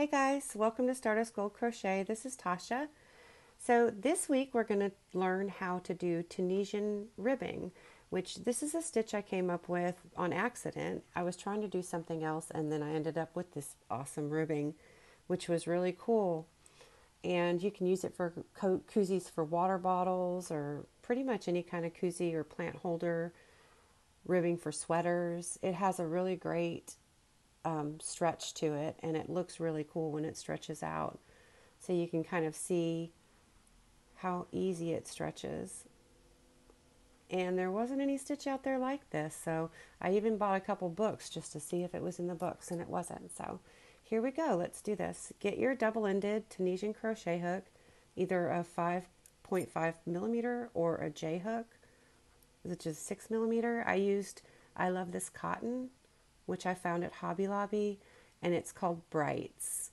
Hey guys, welcome to Stardust Gold Crochet. This is Tasha. So this week we're going to learn how to do Tunisian ribbing, which this is a stitch I came up with on accident. I was trying to do something else and then I ended up with this awesome ribbing, which was really cool. And you can use it for co- koozies for water bottles or pretty much any kind of koozie or plant holder, ribbing for sweaters. It has a really great um, stretch to it and it looks really cool when it stretches out. So you can kind of see how easy it stretches. And there wasn't any stitch out there like this, so I even bought a couple books just to see if it was in the books, and it wasn't. So here we go, let's do this. Get your double ended Tunisian crochet hook, either a 5.5 millimeter or a J hook, which is 6 millimeter. I used I Love This Cotton which I found at Hobby Lobby, and it's called Brights,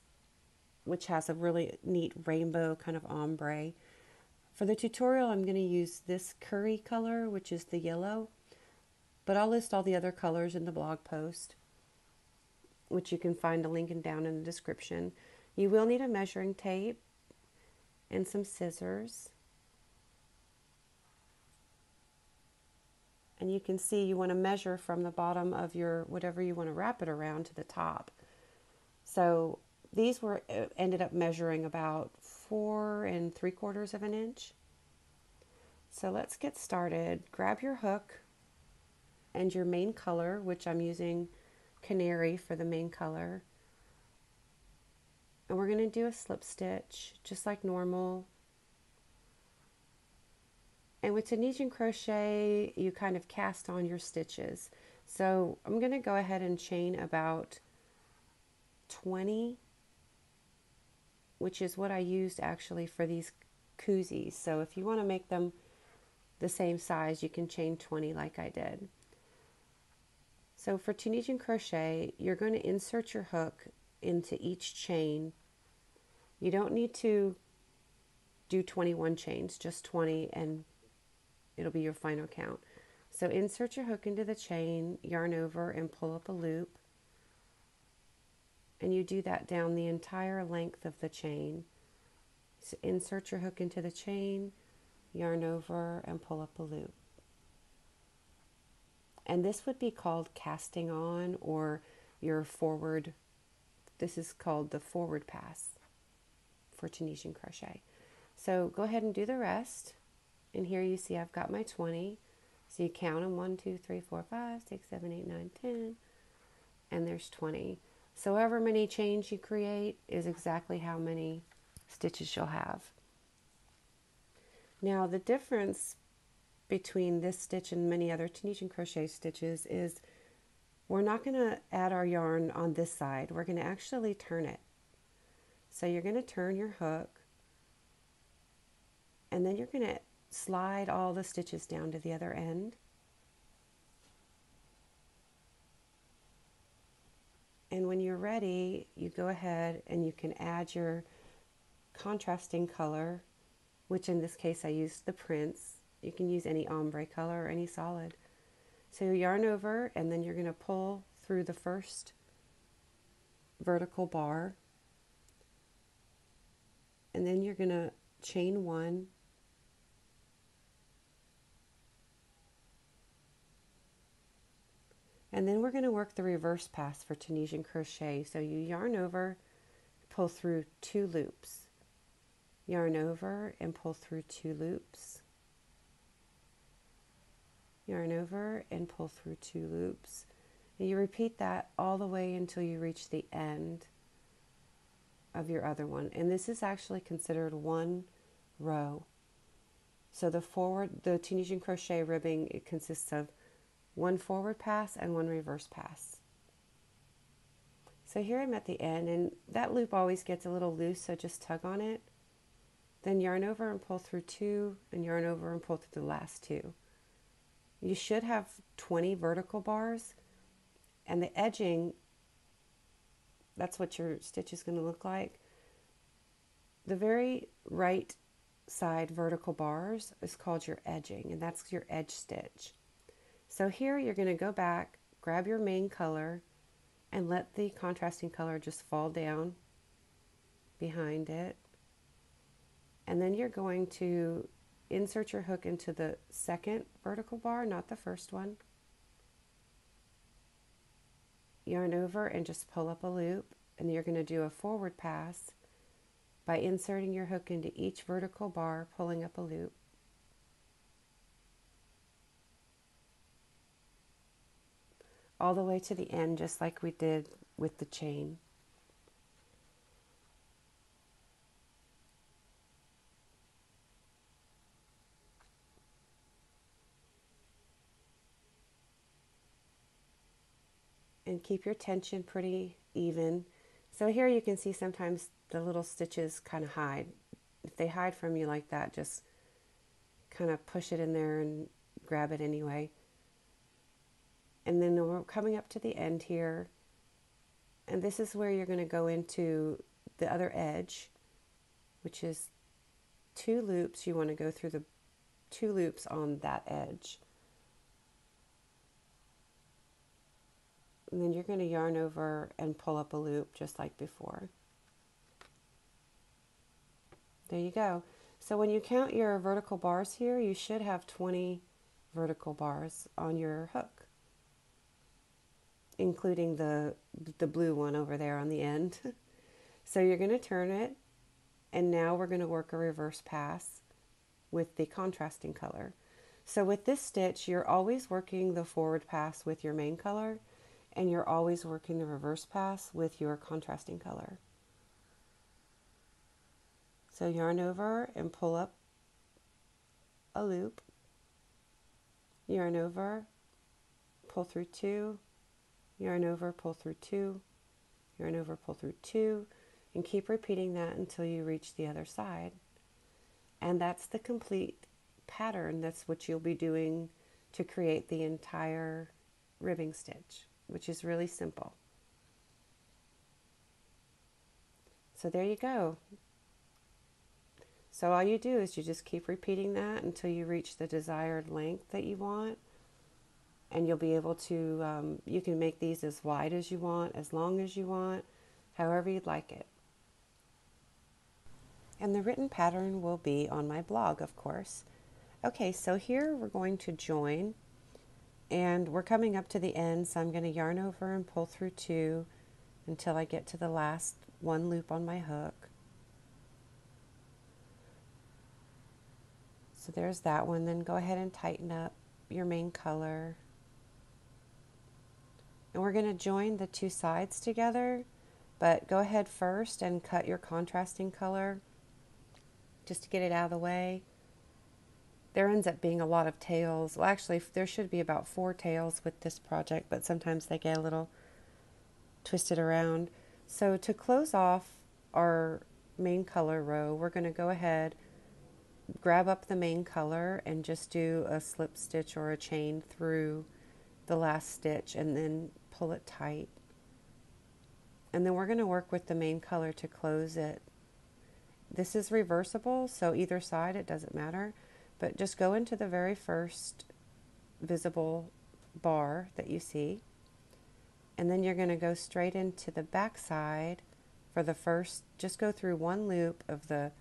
which has a really neat rainbow kind of ombre. For the tutorial, I'm going to use this curry color, which is the yellow, but I'll list all the other colors in the blog post, which you can find a link down in the description. You will need a measuring tape and some scissors. And you can see you want to measure from the bottom of your whatever you want to wrap it around to the top. So these were uh, ended up measuring about four and three quarters of an inch. So let's get started. Grab your hook and your main color, which I'm using canary for the main color. And we're going to do a slip stitch just like normal and with Tunisian crochet, you kind of cast on your stitches. So I'm going to go ahead and chain about 20, which is what I used actually for these koozies. So if you want to make them the same size, you can chain 20 like I did. So for Tunisian crochet, you're going to insert your hook into each chain. You don't need to do 21 chains, just 20 and it'll be your final count. So insert your hook into the chain, yarn over, and pull up a loop. And you do that down the entire length of the chain. So insert your hook into the chain, yarn over, and pull up a loop. And this would be called casting on or your forward. This is called the forward pass for Tunisian crochet. So go ahead and do the rest. And here you see I've got my 20. So you count them 1, 2, 3, 4, 5, 6, 7, 8, 9, 10. And there's 20. So however many chains you create is exactly how many stitches you'll have. Now the difference between this stitch and many other Tunisian crochet stitches is we're not going to add our yarn on this side. We're going to actually turn it. So you're going to turn your hook and then you're going to slide all the stitches down to the other end. And when you're ready, you go ahead and you can add your contrasting color, which in this case I used the Prince. You can use any ombre color or any solid. So you yarn over and then you're going to pull through the first vertical bar. And then you're going to chain one And then we're going to work the reverse pass for Tunisian crochet. So you yarn over, pull through two loops. Yarn over and pull through two loops. Yarn over and pull through two loops. And you repeat that all the way until you reach the end of your other one. And this is actually considered one row. So the forward, the Tunisian crochet ribbing, it consists of one forward pass and one reverse pass. So here I'm at the end and that loop always gets a little loose so just tug on it. Then yarn over and pull through two and yarn over and pull through the last two. You should have 20 vertical bars and the edging, that's what your stitch is going to look like. The very right side vertical bars is called your edging and that's your edge stitch. So here you're going to go back, grab your main color, and let the contrasting color just fall down behind it. And then you're going to insert your hook into the second vertical bar, not the first one. Yarn over and just pull up a loop. And you're going to do a forward pass by inserting your hook into each vertical bar, pulling up a loop. All the way to the end, just like we did with the chain. and keep your tension pretty even. So here you can see sometimes the little stitches kind of hide. If they hide from you like that, just kind of push it in there and grab it anyway. And then we're coming up to the end here. And this is where you're going to go into the other edge, which is two loops. You want to go through the two loops on that edge. and then you're going to yarn over and pull up a loop just like before. There you go. So when you count your vertical bars here, you should have 20 vertical bars on your hook, including the, the blue one over there on the end. so you're going to turn it, and now we're going to work a reverse pass with the contrasting color. So with this stitch, you're always working the forward pass with your main color and you're always working the reverse pass with your contrasting color. So yarn over and pull up a loop, yarn over, pull through two, yarn over, pull through two, yarn over, pull through two, and keep repeating that until you reach the other side. And that's the complete pattern. That's what you'll be doing to create the entire ribbing stitch which is really simple. So there you go. So all you do is you just keep repeating that until you reach the desired length that you want. And you'll be able to, um, you can make these as wide as you want, as long as you want, however you'd like it. And the written pattern will be on my blog, of course. Okay, so here we're going to join and we're coming up to the end, so I'm going to yarn over and pull through two until I get to the last one loop on my hook. So there's that one. Then go ahead and tighten up your main color. And we're going to join the two sides together, but go ahead first and cut your contrasting color just to get it out of the way there ends up being a lot of tails. Well, actually, there should be about four tails with this project, but sometimes they get a little twisted around. So to close off our main color row, we're going to go ahead, grab up the main color and just do a slip stitch or a chain through the last stitch and then pull it tight. And then we're going to work with the main color to close it. This is reversible, so either side, it doesn't matter. But just go into the very first visible bar that you see. And then you're going to go straight into the back side for the first, just go through one loop of the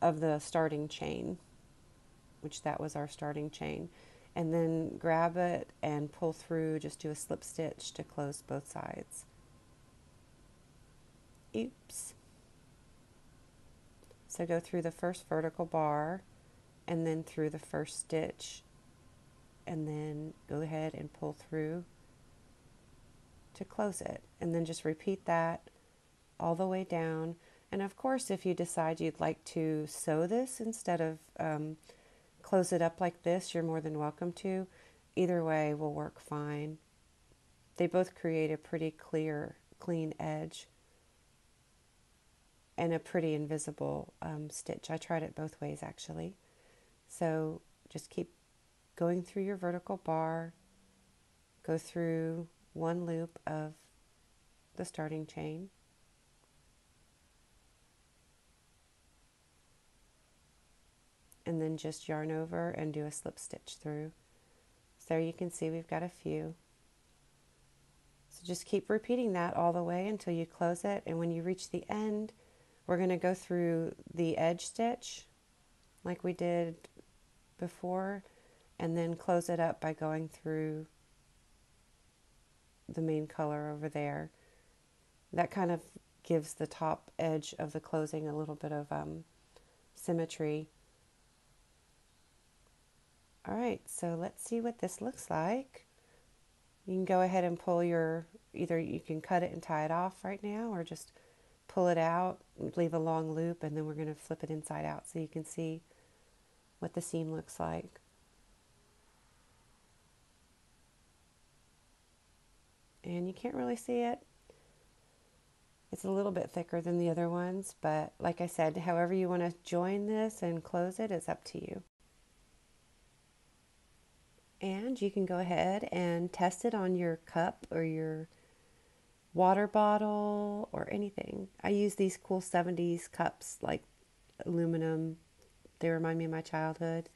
of the starting chain, which that was our starting chain. And then grab it and pull through, just do a slip stitch to close both sides. Oops. So go through the first vertical bar and then through the first stitch and then go ahead and pull through to close it and then just repeat that all the way down and of course if you decide you'd like to sew this instead of um, close it up like this you're more than welcome to either way will work fine they both create a pretty clear clean edge and a pretty invisible um, stitch. I tried it both ways actually. So just keep going through your vertical bar, go through one loop of the starting chain. Just yarn over and do a slip stitch through. So you can see we've got a few. So So just keep repeating that all the way until you close it. And when you reach the end, we're going to go through the edge stitch like we did before and then close it up by going through the main color over there. That kind of gives the top edge of the closing a little bit of um, symmetry. All right, so let's see what this looks like. You can go ahead and pull your, either you can cut it and tie it off right now or just pull it out, and leave a long loop, and then we're going to flip it inside out so you can see what the seam looks like. And you can't really see it. It's a little bit thicker than the other ones, but like I said, however you want to join this and close it is up to you. And you can go ahead and test it on your cup or your water bottle or anything. I use these cool 70s cups, like aluminum. They remind me of my childhood.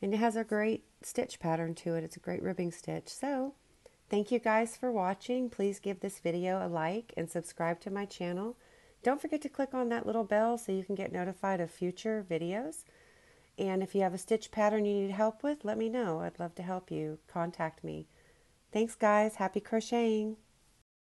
And it has a great stitch pattern to it. It's a great ribbing stitch. So, thank you guys for watching. Please give this video a like and subscribe to my channel. Don't forget to click on that little bell so you can get notified of future videos. And if you have a stitch pattern you need help with, let me know. I'd love to help you. Contact me. Thanks, guys. Happy crocheting.